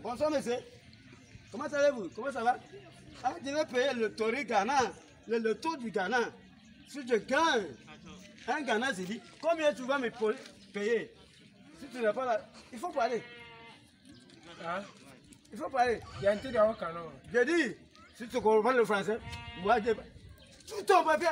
Bonsoir monsieur. Comment allez-vous? Comment ça va? Ah, Je vais payer le tori Ghana, le, le taux du Ghana. Si je gagne, un Ghana, c'est dit, combien tu vas me payer? Si tu n'es pas là, il faut parler. Hein? Il faut parler. Il y a un truc dans canon. J'ai dit, si tu comprends le français, moi je... Tout ton papier.